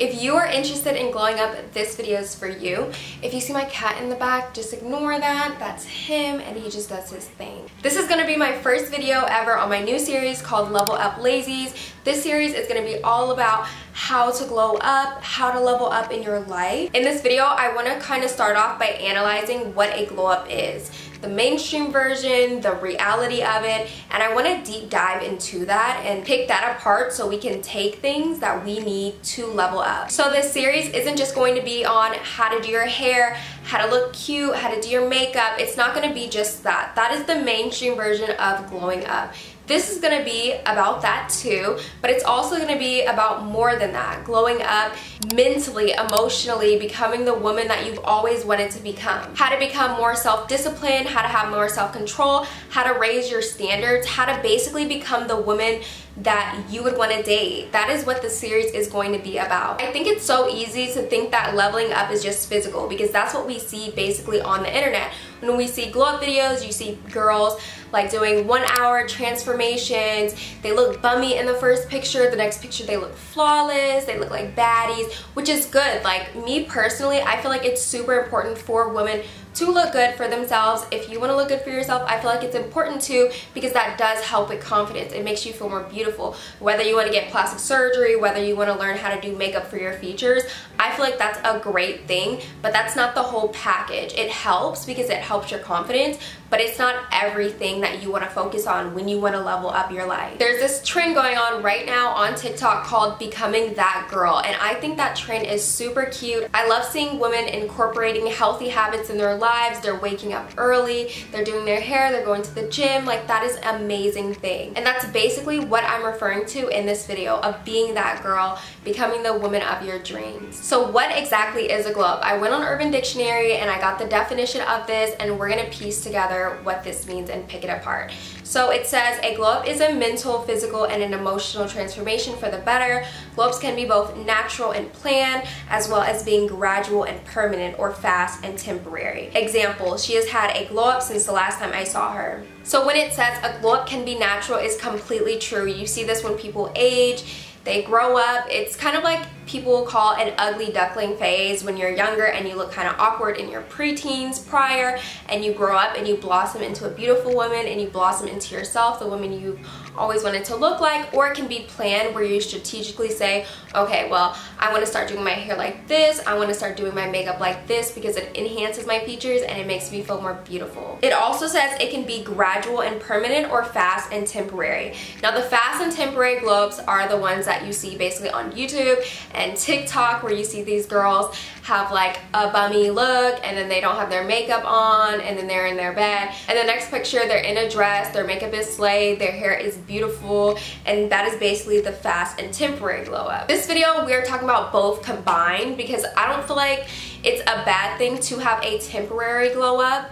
If you are interested in glowing up, this video is for you. If you see my cat in the back, just ignore that. That's him and he just does his thing. This is gonna be my first video ever on my new series called Level Up Lazies. This series is gonna be all about how to glow up, how to level up in your life. In this video, I wanna kind of start off by analyzing what a glow up is the mainstream version, the reality of it, and I want to deep dive into that and pick that apart so we can take things that we need to level up. So this series isn't just going to be on how to do your hair, how to look cute, how to do your makeup. It's not going to be just that. That is the mainstream version of glowing up. This is to be about that too, but it's also to be about more than that. Glowing up mentally, emotionally, becoming the woman that you've always wanted to become. How to become more self-disciplined, how to have more self-control, how to raise your standards, how to basically become the woman that you would want to date. That is what the series is going to be about. I think it's so easy to think that leveling up is just physical because that's what we see basically on the internet. When we see glow up videos, you see girls like doing one hour transformations. They look bummy in the first picture, the next picture they look flawless, they look like baddies, which is good. Like me personally, I feel like it's super important for women to look good for themselves. If you want to look good for yourself, I feel like it's important too because that does help with confidence. It makes you feel more beautiful. Whether you want to get plastic surgery, whether you want to learn how to do makeup for your features, I feel like that's a great thing, but that's not the whole package. It helps because it helps your confidence, but it's not everything that you want to focus on when you want to level up your life. There's this trend going on right now on TikTok called becoming that girl, and I think that trend is super cute. I love seeing women incorporating healthy habits in their lives. They're waking up early, they're doing their hair, they're going to the gym. Like that is amazing thing. And that's basically what I'm referring to in this video of being that girl, becoming the woman of your dreams. So what exactly is a glow up? I went on Urban Dictionary and I got the definition of this and we're gonna piece together what this means and pick it apart. So it says a glow up is a mental, physical, and an emotional transformation for the better. Glow ups can be both natural and planned, as well as being gradual and permanent or fast and temporary. Example, she has had a glow up since the last time I saw her. So when it says a glow up can be natural is completely true. You see this when people age, they grow up. It's kind of like people call an ugly duckling phase when you're younger and you look kind of awkward in your preteens prior and you grow up and you blossom into a beautiful woman and you blossom into yourself, the woman you always wanted to look like or it can be planned where you strategically say okay well I want to start doing my hair like this I want to start doing my makeup like this because it enhances my features and it makes me feel more beautiful. It also says it can be gradual and permanent or fast and temporary. Now the fast and temporary glow ups are the ones that you see basically on YouTube and TikTok where you see these girls have like a bummy look and then they don't have their makeup on and then they're in their bed and the next picture they're in a dress, their makeup is slayed, their hair is beautiful and that is basically the fast and temporary glow up. This video we're talking about both combined because I don't feel like it's a bad thing to have a temporary glow up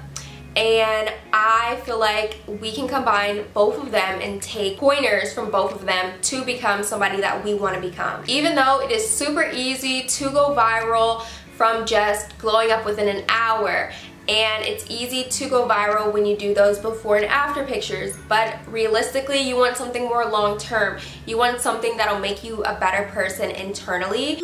and I feel like we can combine both of them and take pointers from both of them to become somebody that we want to become. Even though it is super easy to go viral from just glowing up within an hour and it's easy to go viral when you do those before and after pictures but realistically you want something more long term you want something that'll make you a better person internally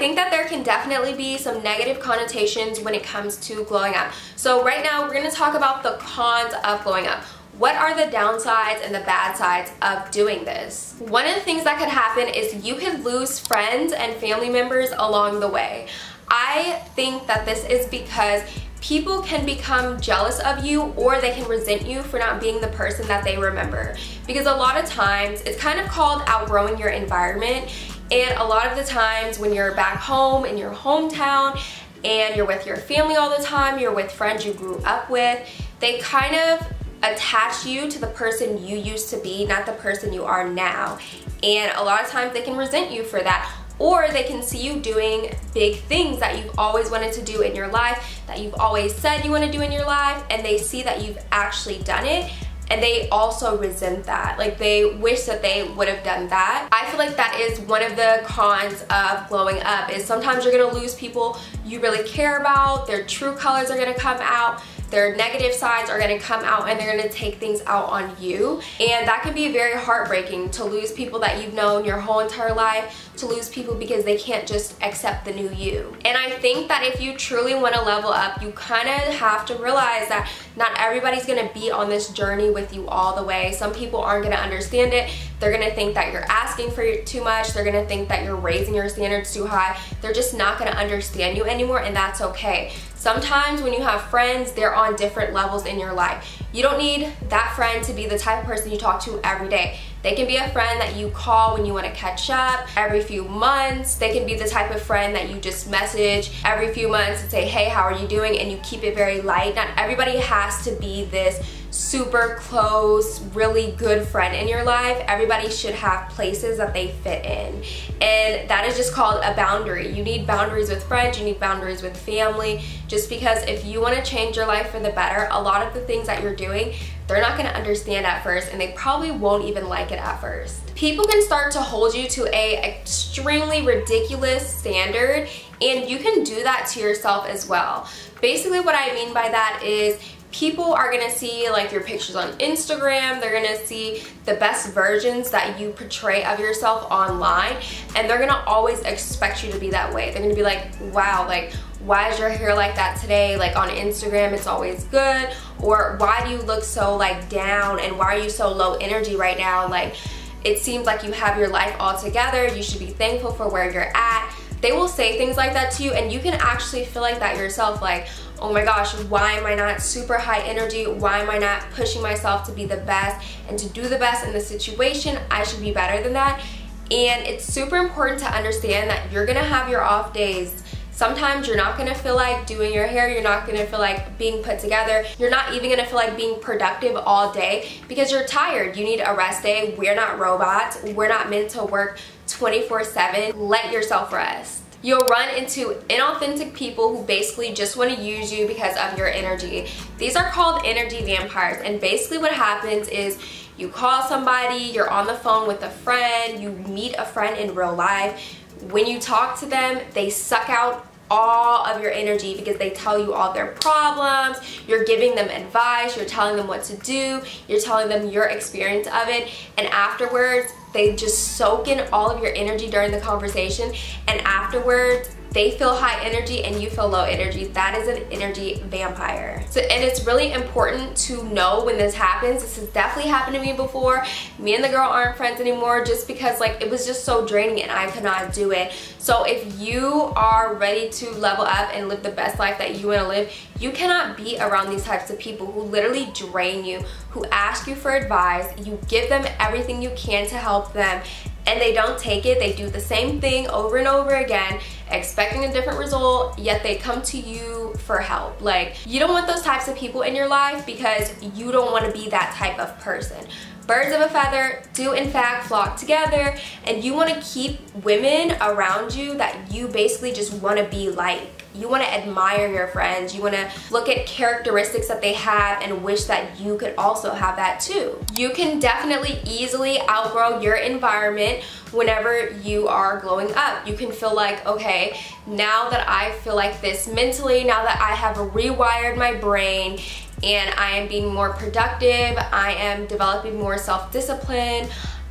think that there can definitely be some negative connotations when it comes to glowing up. So right now we're going to talk about the cons of glowing up. What are the downsides and the bad sides of doing this? One of the things that could happen is you could lose friends and family members along the way. I think that this is because people can become jealous of you or they can resent you for not being the person that they remember. Because a lot of times, it's kind of called outgrowing your environment and a lot of the times when you're back home in your hometown and you're with your family all the time, you're with friends you grew up with, they kind of attach you to the person you used to be, not the person you are now. And a lot of times they can resent you for that or they can see you doing big things that you've always wanted to do in your life, that you've always said you want to do in your life, and they see that you've actually done it and they also resent that. Like they wish that they would have done that. I feel like that is one of the cons of glowing up is sometimes you're gonna lose people you really care about, their true colors are gonna come out, their negative sides are gonna come out and they're gonna take things out on you. And that can be very heartbreaking to lose people that you've known your whole entire life, to lose people because they can't just accept the new you. And I think that if you truly wanna level up, you kinda have to realize that not everybody's gonna be on this journey with you all the way. Some people aren't gonna understand it. They're gonna think that you're asking for too much. They're gonna think that you're raising your standards too high. They're just not gonna understand you anymore and that's okay. Sometimes when you have friends, they're on different levels in your life. You don't need that friend to be the type of person you talk to every day. They can be a friend that you call when you want to catch up every few months. They can be the type of friend that you just message every few months and say, hey, how are you doing? And you keep it very light. Not everybody has to be this super close, really good friend in your life, everybody should have places that they fit in. And that is just called a boundary. You need boundaries with friends, you need boundaries with family, just because if you want to change your life for the better, a lot of the things that you're doing, they're not going to understand at first and they probably won't even like it at first. People can start to hold you to a extremely ridiculous standard and you can do that to yourself as well. Basically what I mean by that is people are gonna see like your pictures on Instagram, they're gonna see the best versions that you portray of yourself online, and they're gonna always expect you to be that way. They're gonna be like, wow, like, why is your hair like that today? Like on Instagram, it's always good. Or why do you look so like down and why are you so low energy right now? Like, it seems like you have your life all together. You should be thankful for where you're at. They will say things like that to you and you can actually feel like that yourself. Like, oh my gosh, why am I not super high energy? Why am I not pushing myself to be the best and to do the best in the situation? I should be better than that. And it's super important to understand that you're gonna have your off days. Sometimes you're not gonna feel like doing your hair, you're not gonna feel like being put together, you're not even gonna feel like being productive all day because you're tired. You need a rest day. We're not robots. We're not meant to work 24 7. Let yourself rest you'll run into inauthentic people who basically just want to use you because of your energy. These are called energy vampires and basically what happens is you call somebody, you're on the phone with a friend, you meet a friend in real life. When you talk to them, they suck out all of your energy because they tell you all their problems, you're giving them advice, you're telling them what to do, you're telling them your experience of it, and afterwards, they just soak in all of your energy during the conversation, and afterwards, they feel high energy and you feel low energy. That is an energy vampire. So, and it's really important to know when this happens. This has definitely happened to me before. Me and the girl aren't friends anymore just because like it was just so draining and I could not do it. So if you are ready to level up and live the best life that you want to live, you cannot be around these types of people who literally drain you, who ask you for advice, you give them everything you can to help them, and they don't take it. They do the same thing over and over again, expecting a different result, yet they come to you for help. Like, you don't want those types of people in your life because you don't want to be that type of person. Birds of a feather do in fact flock together and you want to keep women around you that you basically just want to be like you want to admire your friends. You want to look at characteristics that they have and wish that you could also have that too. You can definitely easily outgrow your environment whenever you are glowing up. You can feel like, okay, now that I feel like this mentally, now that I have rewired my brain and I am being more productive, I am developing more self-discipline,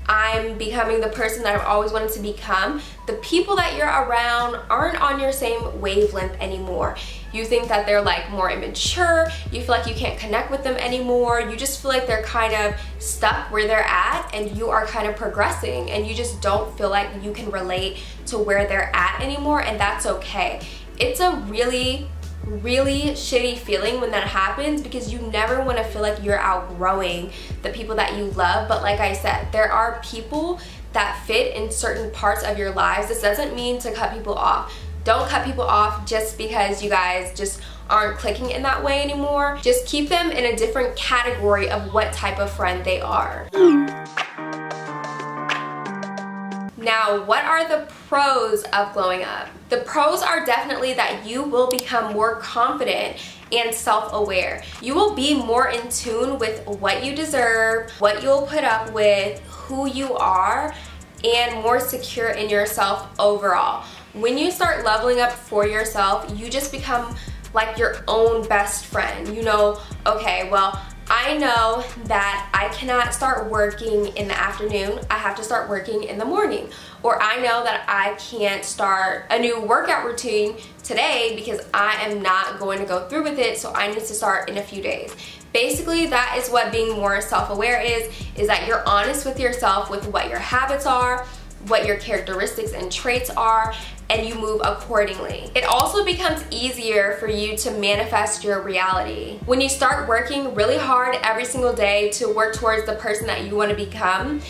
I'm becoming the person that I've always wanted to become, the people that you're around aren't on your same wavelength anymore. You think that they're like more immature, you feel like you can't connect with them anymore, you just feel like they're kind of stuck where they're at and you are kind of progressing and you just don't feel like you can relate to where they're at anymore and that's okay. It's a really really shitty feeling when that happens because you never want to feel like you're outgrowing the people that you love. But like I said, there are people that fit in certain parts of your lives. This doesn't mean to cut people off. Don't cut people off just because you guys just aren't clicking in that way anymore. Just keep them in a different category of what type of friend they are. Now, what are the pros of glowing up? The pros are definitely that you will become more confident and self-aware. You will be more in tune with what you deserve, what you'll put up with, who you are, and more secure in yourself overall. When you start leveling up for yourself, you just become like your own best friend. You know, okay, well, I know that I cannot start working in the afternoon. I have to start working in the morning. Or I know that I can't start a new workout routine today because I am not going to go through with it, so I need to start in a few days. Basically, that is what being more self-aware is, is that you're honest with yourself with what your habits are, what your characteristics and traits are, and you move accordingly. It also becomes easier for you to manifest your reality. When you start working really hard every single day to work towards the person that you want to become,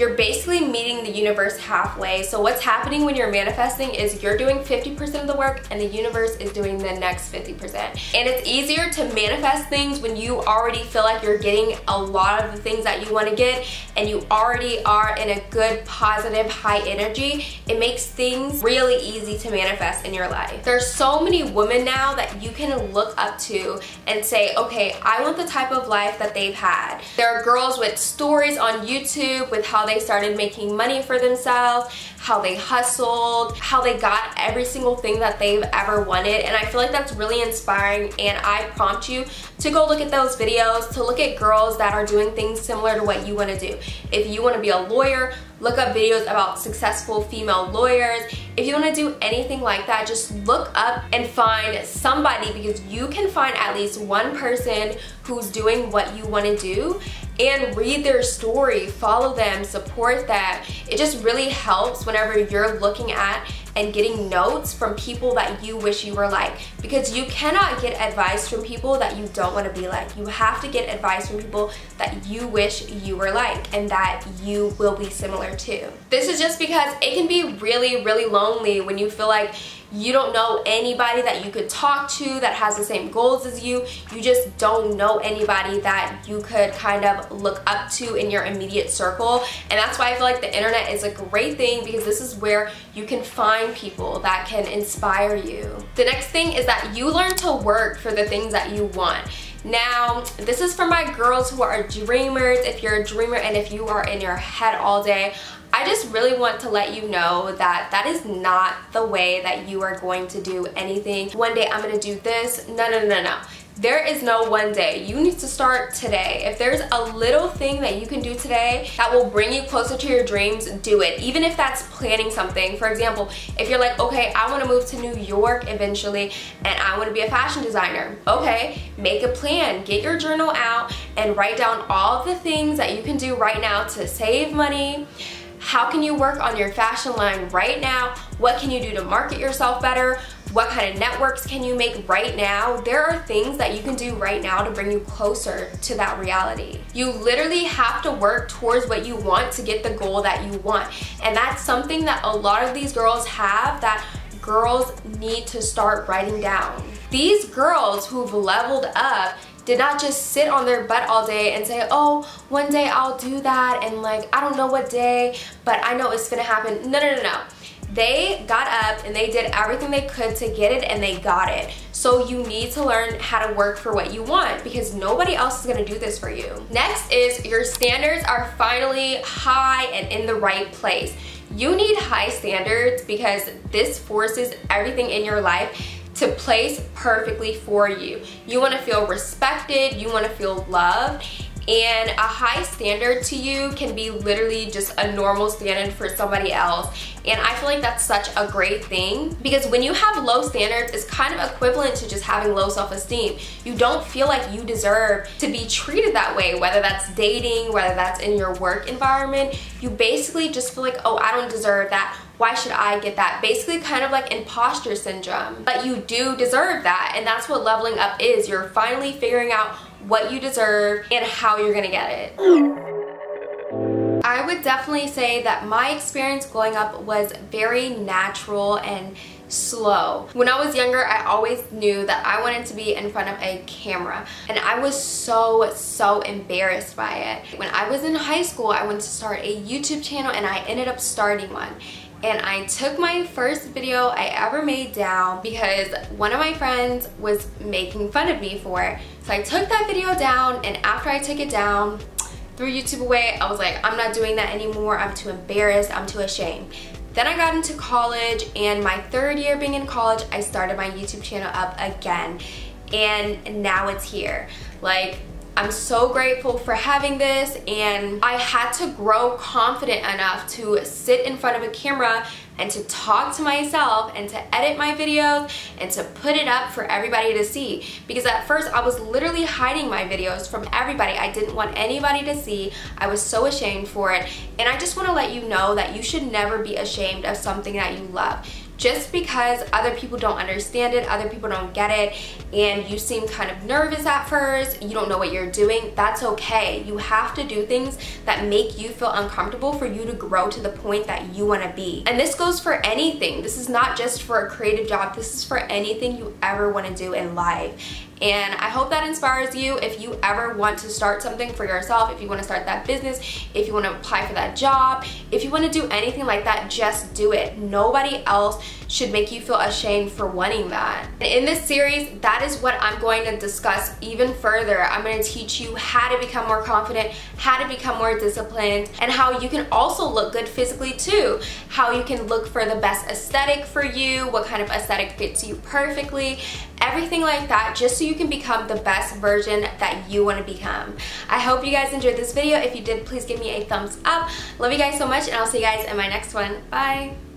you're basically meeting the universe halfway. So what's happening when you're manifesting is you're doing 50% of the work and the universe is doing the next 50%. And it's easier to manifest things when you already feel like you're getting a lot of the things that you want to get and you already are in a good, positive, high energy. It makes things really easy to manifest in your life. There's so many women now that you can look up to and say, okay, I want the type of life that they've had. There are girls with stories on YouTube with how they started making money for themselves, how they hustled, how they got every single thing that they've ever wanted. And I feel like that's really inspiring and I prompt you to go look at those videos, to look at girls that are doing things similar to what you want to do. If you want to be a lawyer, look up videos about successful female lawyers. If you want to do anything like that, just look up and find somebody because you can find at least one person who's doing what you want to do and read their story, follow them, support that. It just really helps whenever you're looking at and getting notes from people that you wish you were like because you cannot get advice from people that you don't want to be like. You have to get advice from people that you wish you were like and that you will be similar to. This is just because it can be really, really lonely when you feel like you don't know anybody that you could talk to that has the same goals as you. You just don't know anybody that you could kind of look up to in your immediate circle. And that's why I feel like the internet is a great thing because this is where you can find people that can inspire you. The next thing is that you learn to work for the things that you want. Now, this is for my girls who are dreamers. If you're a dreamer and if you are in your head all day, I just really want to let you know that that is not the way that you are going to do anything. One day I'm going to do this. No, no, no, no. There is no one day. You need to start today. If there's a little thing that you can do today that will bring you closer to your dreams, do it. Even if that's planning something. For example, if you're like, okay, I want to move to New York eventually and I want to be a fashion designer. Okay, make a plan. Get your journal out and write down all the things that you can do right now to save money, how can you work on your fashion line right now? What can you do to market yourself better? What kind of networks can you make right now? There are things that you can do right now to bring you closer to that reality. You literally have to work towards what you want to get the goal that you want. And that's something that a lot of these girls have that girls need to start writing down. These girls who've leveled up did not just sit on their butt all day and say, oh, one day I'll do that and like, I don't know what day, but I know it's gonna happen. No, no, no, no. They got up and they did everything they could to get it and they got it. So you need to learn how to work for what you want because nobody else is gonna do this for you. Next is your standards are finally high and in the right place. You need high standards because this forces everything in your life to place perfectly for you. You wanna feel respected, you wanna feel loved, and a high standard to you can be literally just a normal standard for somebody else. And I feel like that's such a great thing because when you have low standards it's kind of equivalent to just having low self-esteem. You don't feel like you deserve to be treated that way whether that's dating whether that's in your work environment. You basically just feel like oh I don't deserve that why should I get that? Basically kind of like imposter syndrome. But you do deserve that and that's what leveling up is. You're finally figuring out what you deserve and how you're gonna get it. I would definitely say that my experience growing up was very natural and slow. When I was younger, I always knew that I wanted to be in front of a camera and I was so, so embarrassed by it. When I was in high school, I wanted to start a YouTube channel and I ended up starting one and I took my first video I ever made down because one of my friends was making fun of me for it. So I took that video down and after I took it down, threw YouTube away, I was like, I'm not doing that anymore. I'm too embarrassed. I'm too ashamed. Then I got into college and my third year being in college, I started my YouTube channel up again and now it's here. Like I'm so grateful for having this and I had to grow confident enough to sit in front of a camera and to talk to myself and to edit my videos and to put it up for everybody to see. Because at first I was literally hiding my videos from everybody. I didn't want anybody to see. I was so ashamed for it. And I just want to let you know that you should never be ashamed of something that you love just because other people don't understand it, other people don't get it, and you seem kind of nervous at first, you don't know what you're doing, that's okay. You have to do things that make you feel uncomfortable for you to grow to the point that you want to be. And this goes for anything. This is not just for a creative job. This is for anything you ever want to do in life. And I hope that inspires you if you ever want to start something for yourself, if you want to start that business, if you want to apply for that job, if you want to do anything like that, just do it. Nobody else should make you feel ashamed for wanting that. And in this series, that is what I'm going to discuss even further. I'm going to teach you how to become more confident, how to become more disciplined, and how you can also look good physically too. How you can look for the best aesthetic for you, what kind of aesthetic fits you perfectly, everything like that just so you can become the best version that you want to become. I hope you guys enjoyed this video. If you did, please give me a thumbs up. Love you guys so much and I'll see you guys in my next one. Bye!